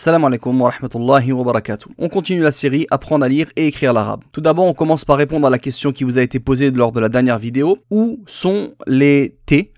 Salam alaikum wa rahmatullahi wa barakatuh. On continue la série Apprendre à lire et écrire l'arabe. Tout d'abord, on commence par répondre à la question qui vous a été posée lors de la dernière vidéo. Où sont les T,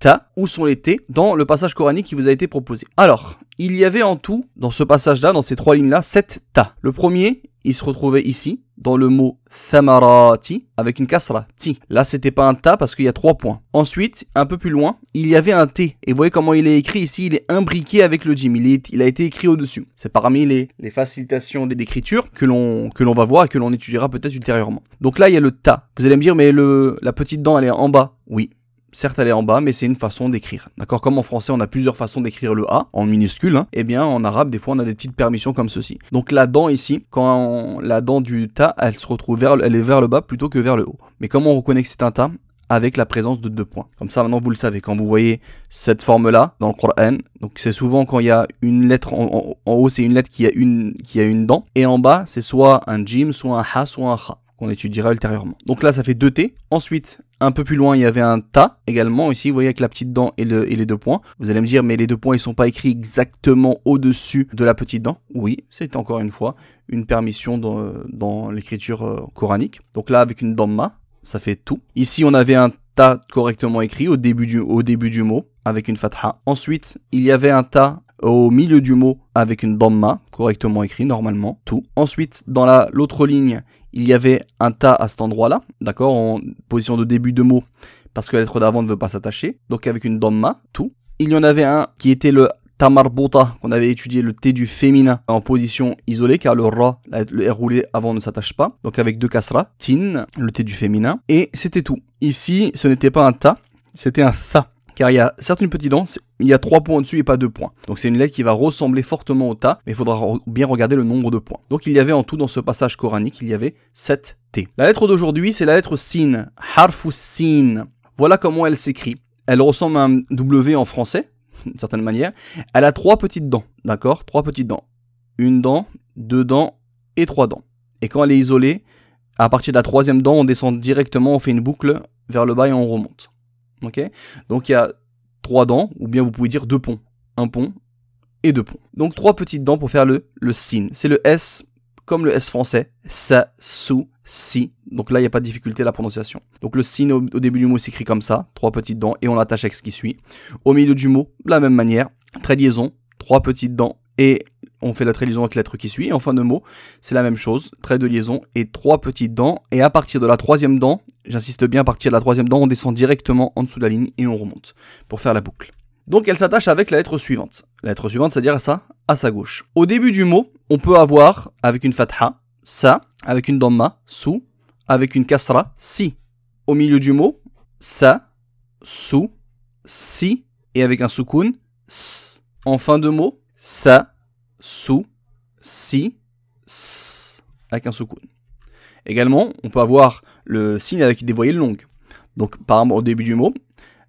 ta, où sont les T dans le passage coranique qui vous a été proposé Alors, il y avait en tout, dans ce passage-là, dans ces trois lignes-là, sept Ta. Le premier, il se retrouvait ici, dans le mot samarati avec une kasra, ti. Là, c'était pas un ta parce qu'il y a trois points. Ensuite, un peu plus loin, il y avait un t. Et vous voyez comment il est écrit ici, il est imbriqué avec le jim. Il, il a été écrit au-dessus. C'est parmi les, les facilitations d'écriture que l'on que l'on va voir et que l'on étudiera peut-être ultérieurement. Donc là, il y a le ta. Vous allez me dire, mais le, la petite dent, elle est en bas. Oui, certes elle est en bas, mais c'est une façon d'écrire. D'accord? Comme en français on a plusieurs façons d'écrire le A en minuscule, hein, eh bien en arabe des fois on a des petites permissions comme ceci. Donc la dent ici, quand la dent du ta, elle se retrouve vers, elle est vers le bas plutôt que vers le haut. Mais comment on reconnaît que c'est un ta? Avec la présence de deux points. Comme ça, maintenant, vous le savez. Quand vous voyez cette forme-là dans le Coran, donc c'est souvent quand il y a une lettre en, haut, c'est une lettre qui a une, qui a une dent, et en bas, c'est soit un jim, soit un ha, soit un kha étudiera ultérieurement. Donc là, ça fait deux T. Ensuite, un peu plus loin, il y avait un ta également. Ici, vous voyez avec la petite dent et, les deux points. Vous allez me dire, mais les deux points, ils sont pas écrits exactement au-dessus de la petite dent. Oui, c'est encore une fois une permission dans, l'écriture euh, coranique. Donc là, avec une damma, ça fait tout. Ici, on avait un ta correctement écrit au début du, au début du mot avec une fatha. Ensuite, il y avait un ta au milieu du mot avec une damma, correctement écrit normalement, tout. Ensuite, dans la l'autre ligne, il y avait un ta à cet endroit-là, d'accord, en position de début de mot, parce que la lettre d'avant ne veut pas s'attacher, donc avec une damma, tout. Il y en avait un qui était le tamarbota, qu'on avait étudié le T du féminin en position isolée, car le ra, le R roulé avant ne s'attache pas, donc avec deux kasra, tin, le T du féminin, et c'était tout. Ici, ce n'était pas un ta, c'était un tha car il y a certaines petites dents, il y a trois points au-dessus et pas deux points. Donc c'est une lettre qui va ressembler fortement au ta, mais il faudra bien regarder le nombre de points. Donc il y avait en tout dans ce passage coranique, il y avait 7 T. La lettre d'aujourd'hui, c'est la lettre sin, harfu sin. Voilà comment elle s'écrit. Elle ressemble à un W en français, d'une certaine manière. Elle a trois petites dents, d'accord? Trois petites dents. Une dent, deux dents et trois dents. Et quand elle est isolée, à partir de la troisième dent, on descend directement, on fait une boucle vers le bas et on remonte. Donc il y a trois dents, ou bien vous pouvez dire deux ponts. Un pont et deux ponts. Donc trois petites dents pour faire le, le sin. C'est le S comme le S français. Sa, sou, si. Donc là, il n'y a pas de difficulté à la prononciation. Donc le sin au, début du mot s'écrit comme ça, trois petites dents, et on attache avec ce qui suit. Au milieu du mot, de la même manière, trait liaison, trois petites dents, et on fait la trait liaison avec la lettre qui suit. En fin de mot, c'est la même chose, trait de liaison et trois petites dents. Et à partir de la troisième dent, j'insiste bien, à partir de la troisième dent, on descend directement en dessous de la ligne et on remonte pour faire la boucle. Donc elle s'attache avec la lettre suivante. La lettre suivante, c'est-à-dire à ça, à sa gauche. Au début du mot, on peut avoir avec une fatha, sa, avec une damma, sou, avec une kasra, si. Au milieu du mot, sa, sou, si, et avec un soukoun, s. En fin de mot, sa, sou, si, s, avec un soukoun. Également, on peut avoir le signe avec des voyelles longues. Donc, par exemple, au début du mot,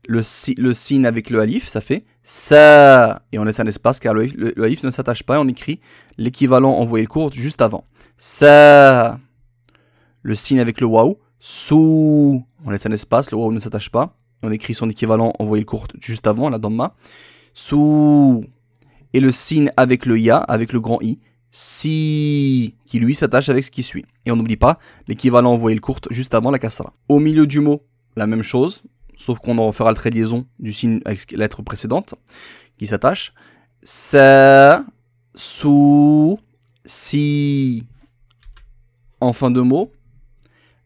le, signe avec le alif, ça fait sa, et on laisse un espace car le, le, alif ne s'attache pas et on écrit l'équivalent en voyelle courte juste avant. Sa, le signe avec le waouh, sou, on laisse un espace, le waouh ne s'attache pas, et on écrit son équivalent en voyelle courte juste avant, la damma. Sou, et le signe avec le ya, avec le grand i, si, qui lui s'attache avec ce qui suit. Et on n'oublie pas l'équivalent en voyelle courte juste avant la kasra. Au milieu du mot, la même chose, sauf qu'on en fera le trait liaison du signe avec la lettre précédente qui s'attache. Sa, sou, si. En fin de mot.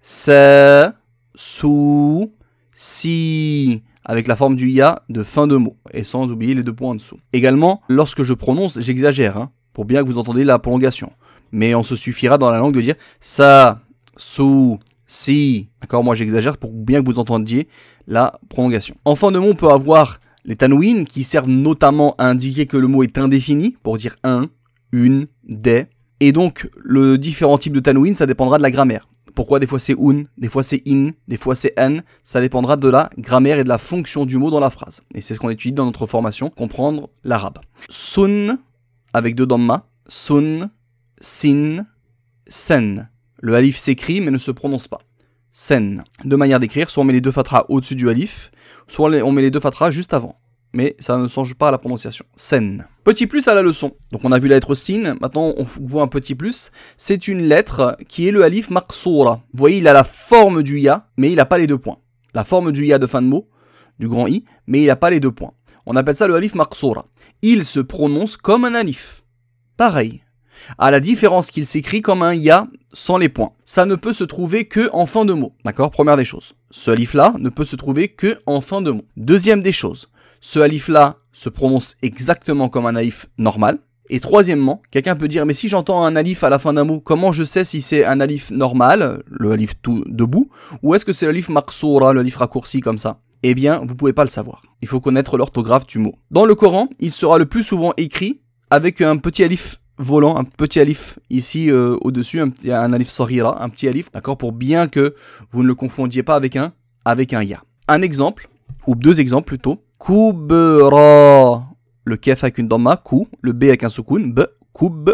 Sa, sou, si avec la forme du ya de fin de mot, et sans oublier les deux points en dessous. Également, lorsque je prononce, j'exagère, hein, pour bien que vous entendiez la prolongation. Mais on se suffira dans la langue de dire sa, sou, si. D'accord Moi j'exagère pour bien que vous entendiez la prolongation. En fin de mot, on peut avoir les tanouines qui servent notamment à indiquer que le mot est indéfini, pour dire un, une, des. Et donc, le différent type de tanouines, ça dépendra de la grammaire. Pourquoi des fois c'est un, des fois c'est in, des fois c'est en, ça dépendra de la grammaire et de la fonction du mot dans la phrase. Et c'est ce qu'on étudie dans notre formation, comprendre l'arabe. Sun, avec deux damma, sun, sin, sen. Le alif s'écrit mais ne se prononce pas. Sen. Deux manières d'écrire, soit on met les deux fatras au-dessus du alif, soit on met les deux fatras juste avant. Mais ça ne change pas la prononciation. Sen. Petit plus à la leçon. Donc on a vu la lettre sin, maintenant on voit un petit plus. C'est une lettre qui est le alif maqsoura. Vous voyez, il a la forme du ya, mais il n'a pas les deux points. La forme du ya de fin de mot, du grand i, mais il n'a pas les deux points. On appelle ça le alif maqsoura. Il se prononce comme un alif. Pareil. À la différence qu'il s'écrit comme un ya sans les points. Ça ne peut se trouver que en fin de mot. D'accord? Première des choses. Ce alif-là ne peut se trouver que en fin de mot. Deuxième des choses. Ce alif-là se prononce exactement comme un alif normal. Et troisièmement, quelqu'un peut dire, mais si j'entends un alif à la fin d'un mot, comment je sais si c'est un alif normal, le alif tout debout, ou est-ce que c'est l'alif maqsoura, le alif raccourci comme ça? Eh bien, vous pouvez pas le savoir. Il faut connaître l'orthographe du mot. Dans le Coran, il sera le plus souvent écrit avec un petit alif volant, un petit alif ici euh, au-dessus, un, un alif sorira, un petit alif, d'accord, pour bien que vous ne le confondiez pas avec un, avec un ya. Un exemple, ou deux exemples plutôt. Kubra, le kef avec une damma, ku, le b avec un soukoun, b, kub,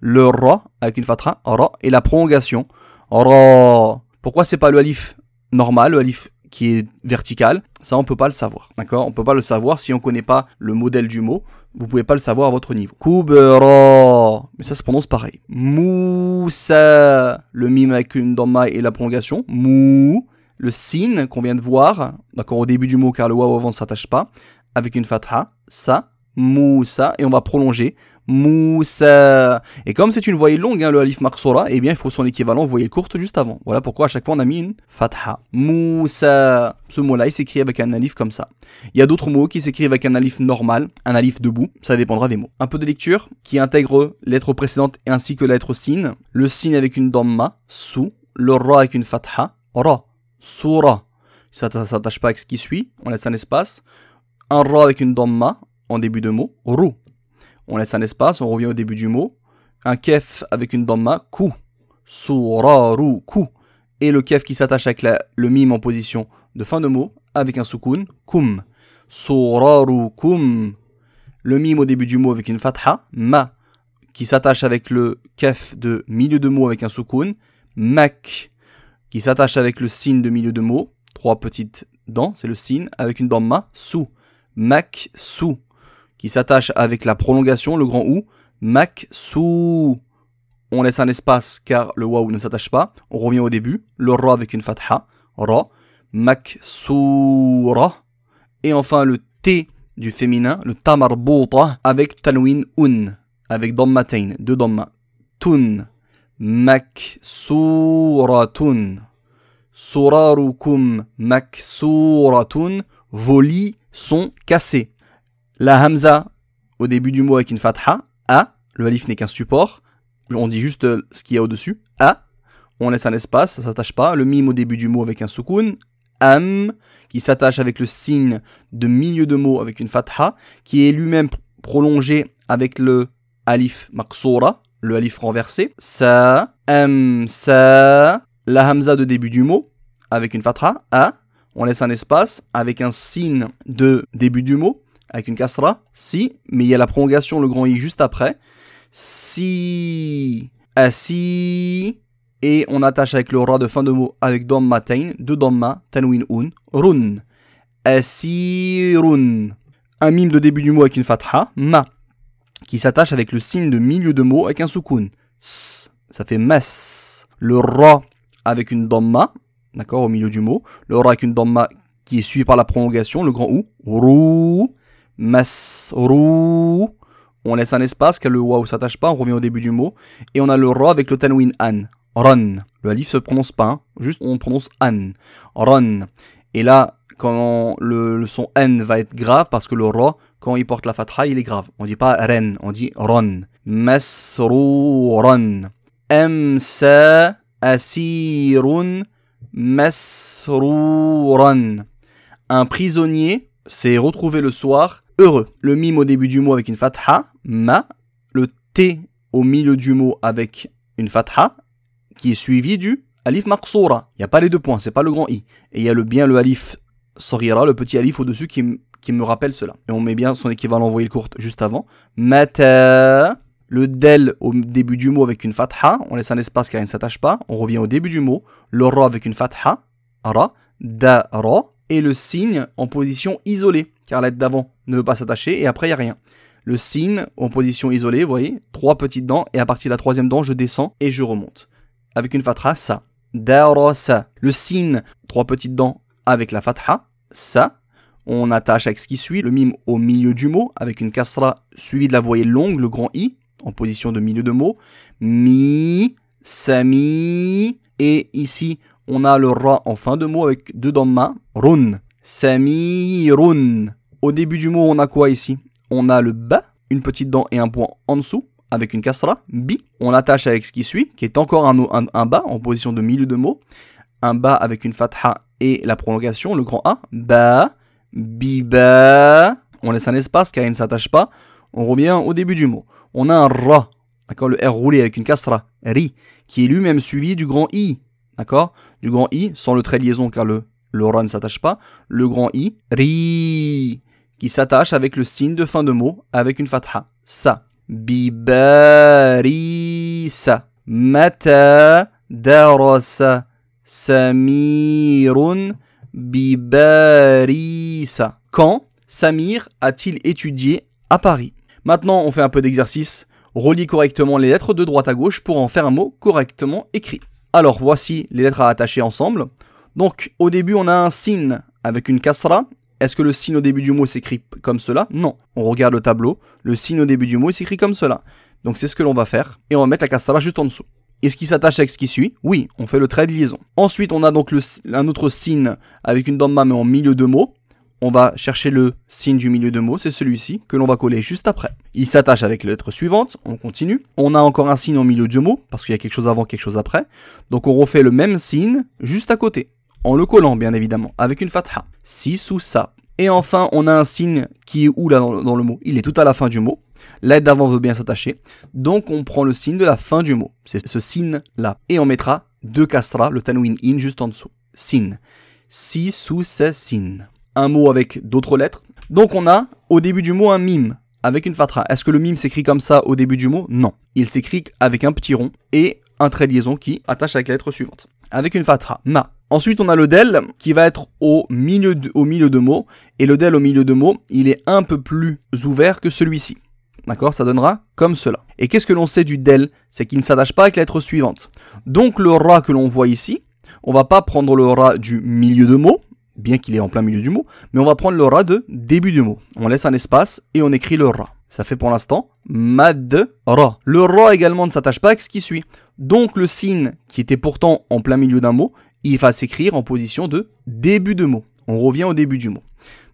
le ra avec une fatra, ra, et la prolongation, ra. Pourquoi c'est pas le alif normal, le alif qui est vertical? Ça, on peut pas le savoir, d'accord? On peut pas le savoir si on connaît pas le modèle du mot. Vous pouvez pas le savoir à votre niveau. Kubra, mais ça se prononce pareil. Moussa, le mime avec une damma et la prolongation, mou le sin qu'on vient de voir, d'accord, au début du mot car le waouh avant ne s'attache pas, avec une fatha, sa, moussa, et on va prolonger, moussa. Et comme c'est une voyelle longue, hein, le alif maksura, eh bien il faut son équivalent voyelle courte juste avant. Voilà pourquoi à chaque fois on a mis une fatha. Moussa. Ce mot-là, il s'écrit avec un alif comme ça. Il y a d'autres mots qui s'écrivent avec un alif normal, un alif debout, ça dépendra des mots. Un peu de lecture qui intègre lettre précédente ainsi que lettre sin. Le sin avec une damma, sous, le ra avec une fatha, ra. Surah. Ça ne s'attache pas avec ce qui suit. On laisse un espace. Un ra avec une damma en début de mot. Rou. On laisse un espace. On revient au début du mot. Un kef avec une damma. Ku. Surah, rou, ku. Et le kef qui s'attache avec le mime en position de fin de mot avec un soukoun. Kum. Surah, rou, kum. Le mime au début du mot avec une fatha. Ma. Qui s'attache avec le kef de milieu de mot avec un soukoun. Mak qui s'attache avec le signe de milieu de mot, trois petites dents, c'est le signe, avec une dent ma, sous, mak, sous, qui s'attache avec la prolongation, le grand ou, mak, sous. On laisse un espace car le waouh ne s'attache pas. On revient au début, le ra avec une fatha, ra, mak, ra. Et enfin le t du féminin, le tamarbouta, avec tanwin un, avec dammatain, deux damma, tun, maksuratun. Surarukum maksuratun. Vos lits sont cassés. La hamza au début du mot avec une fatha, a, le alif n'est qu'un support. On dit juste ce qu'il y a au-dessus, a. On laisse un espace, ça s'attache pas. Le mime au début du mot avec un soukoun, am, qui s'attache avec le signe de milieu de mot avec une fatha, qui est lui-même prolongé avec le alif maksura, le alif renversé, sa, m, sa, la hamza de début du mot, avec une fatra, a, on laisse un espace, avec un signe de début du mot, avec une kasra, si, mais il y a la prolongation, le grand i juste après, si, si, et on attache avec le ra de fin de mot avec domma tain, de domma, tanwin un, run, asirun. Un mime de début du mot avec une fatha, ma, qui s'attache avec le signe de milieu de mot avec un soukoun. Ça fait mes. Le ra avec une damma, d'accord, au milieu du mot. Le ra avec une damma qui est suivi par la prolongation, le grand ou. Rou, mes, rou. On laisse un espace car le waouh s'attache pas, on revient au début du mot. Et on a le ra avec le tanwin an. Run. Le alif se prononce pas, hein. juste on prononce an. Run. Et là, quand le, son N va être grave parce que le Ra, quand il porte la fatra, il est grave. On dit pas ren, on dit ron. Masrouran. Amsa asirun masrouran. Un prisonnier s'est retrouvé le soir heureux. Le mime au début du mot avec une fatha, ma. Le T au milieu du mot avec une fatha, qui est suivi du alif maqsoura. Il n'y a pas les deux points, c'est pas le grand i. Et il y a le bien le alif sorira, le petit alif au-dessus qui, me rappelle cela. Et on met bien son équivalent voyelle courte juste avant. Mata, le del au début du mot avec une fatha, on laisse un espace car il ne s'attache pas. On revient au début du mot, le ra avec une fatha, ra, da ra, et le signe en position isolée, car la lettre d'avant ne veut pas s'attacher et après il n'y a rien. Le signe en position isolée, vous voyez, trois petites dents et à partir de la troisième dent, je descends et je remonte. Avec une fatha, ça. Darasa. Le signe, trois petites dents avec la fatha, ça. On attache avec ce qui suit, le mime au milieu du mot, avec une kasra suivie de la voyelle longue, le grand i, en position de milieu de mot. Mi, sami. Et ici, on a le ra en fin de mot avec deux damma. Run. Samirun. Au début du mot, on a quoi ici? On a le ba, une petite dent et un point en dessous avec une kasra, bi. On l'attache avec ce qui suit, qui est encore un, un, un bas en position de milieu de mot. Un bas avec une fatha et la prolongation, le grand A. Ba, biba. On laisse un espace car il ne s'attache pas. On revient au début du mot. On a un ra, d'accord, le R roulé avec une kasra, ri, qui est lui-même suivi du grand I, d'accord, du grand I sans le trait de liaison car le, le ra ne s'attache pas. Le grand I, ri, qui s'attache avec le signe de fin de mot avec une fatha, sa. Bibarisa. Mata darasa. Samirun bibarisa. Quand Samir a-t-il étudié à Paris? Maintenant, on fait un peu d'exercice. Relis correctement les lettres de droite à gauche pour en faire un mot correctement écrit. Alors, voici les lettres à attacher ensemble. Donc, au début, on a un signe avec une kasra est-ce que le signe au début du mot s'écrit comme cela? Non. On regarde le tableau. Le signe au début du mot s'écrit comme cela. Donc c'est ce que l'on va faire. Et on va mettre la castara juste en dessous. Est-ce qu'il s'attache avec ce qui suit? Oui, on fait le trait de liaison. Ensuite, on a donc un autre signe avec une damma mais en milieu de mot. On va chercher le signe du milieu de mot, c'est celui-ci que l'on va coller juste après. Il s'attache avec la lettre suivante, on continue. On a encore un signe en milieu de mot, parce qu'il y a quelque chose avant, quelque chose après. Donc on refait le même signe juste à côté en le collant bien évidemment, avec une fatha. Si sous ça. Et enfin, on a un signe qui est où là dans le, mot Il est tout à la fin du mot. L'aide d'avant veut bien s'attacher. Donc on prend le signe de la fin du mot. C'est ce signe là. Et on mettra deux kasra, le tanwin in juste en dessous. Sin. Si sous ce sin. Un mot avec d'autres lettres. Donc on a au début du mot un mime avec une fatra. Est-ce que le mime s'écrit comme ça au début du mot? Non. Il s'écrit avec un petit rond et un trait de liaison qui attache avec la lettre suivante. Avec une fatra. Ma. Ensuite, on a le del qui va être au milieu de, au de mots. Et le del au milieu de mots, il est un peu plus ouvert que celui-ci. D'accord? Ça donnera comme cela. Et qu'est-ce que l'on sait du del? C'est qu'il ne s'attache pas avec la lettre suivante. Donc le ra que l'on voit ici, on va pas prendre le ra du milieu de mot, bien qu'il est en plein milieu du mot, mais on va prendre le ra de début du mot. On laisse un espace et on écrit le ra. Ça fait pour l'instant mad ra. Le ra également ne s'attache pas avec ce qui suit. Donc le signe qui était pourtant en plein milieu d'un mot, il va s'écrire en position de début de mot. On revient au début du mot.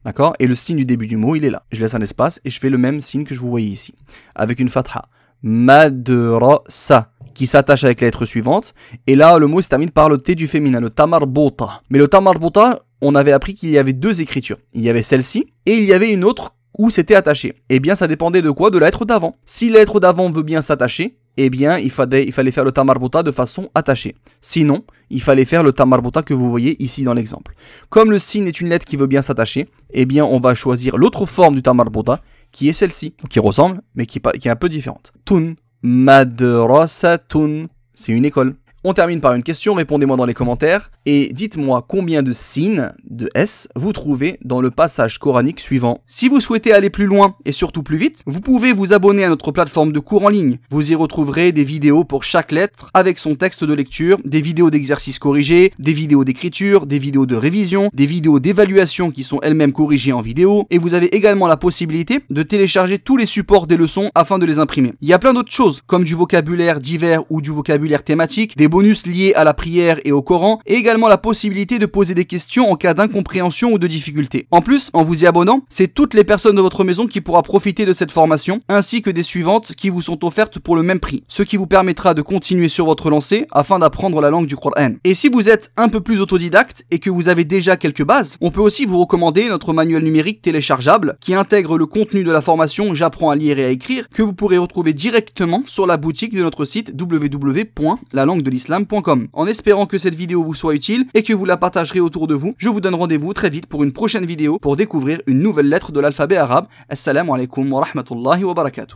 D'accord? Et le signe du début du mot, il est là. Je laisse un espace et je fais le même signe que je vous voyez ici. Avec une fatha. Madrasa qui s'attache avec la lettre suivante. Et là, le mot se termine par le T du féminin, le tamarbota. Mais le tamarbota, on avait appris qu'il y avait deux écritures. Il y avait celle-ci et il y avait une autre où c'était attaché. Eh bien, ça dépendait de quoi? De la lettre d'avant. Si la lettre d'avant veut bien s'attacher, eh bien, il fallait, faire le tamarbuta de façon attachée. Sinon, il fallait faire le tamarbuta que vous voyez ici dans l'exemple. Comme le signe est une lettre qui veut bien s'attacher, eh bien, on va choisir l'autre forme du tamarbuta, qui est celle-ci, qui ressemble, mais qui, qui est un peu différente. Tun, madrasatun, c'est une école. On termine par une question, répondez-moi dans les commentaires et dites-moi combien de signes de S vous trouvez dans le passage coranique suivant. Si vous souhaitez aller plus loin et surtout plus vite, vous pouvez vous abonner à notre plateforme de cours en ligne. Vous y retrouverez des vidéos pour chaque lettre avec son texte de lecture, des vidéos d'exercices corrigés, des vidéos d'écriture, des vidéos de révision, des vidéos d'évaluation qui sont elles-mêmes corrigées en vidéo et vous avez également la possibilité de télécharger tous les supports des leçons afin de les imprimer. Il y a plein d'autres choses comme du vocabulaire divers ou du vocabulaire thématique, bonus liés à la prière et au Coran, et également la possibilité de poser des questions en cas d'incompréhension ou de difficulté. En plus, en vous y abonnant, c'est toutes les personnes de votre maison qui pourra profiter de cette formation, ainsi que des suivantes qui vous sont offertes pour le même prix, ce qui vous permettra de continuer sur votre lancée afin d'apprendre la langue du Coran. Et si vous êtes un peu plus autodidacte et que vous avez déjà quelques bases, on peut aussi vous recommander notre manuel numérique téléchargeable qui intègre le contenu de la formation J'apprends à lire et à écrire que vous pourrez retrouver directement sur la boutique de notre site En espérant que cette vidéo vous soit utile et que vous la partagerez autour de vous, je vous donne rendez-vous très vite pour une prochaine vidéo pour découvrir une nouvelle lettre de l'alphabet arabe. Assalamu alaikum wa rahmatullahi wa barakatuh.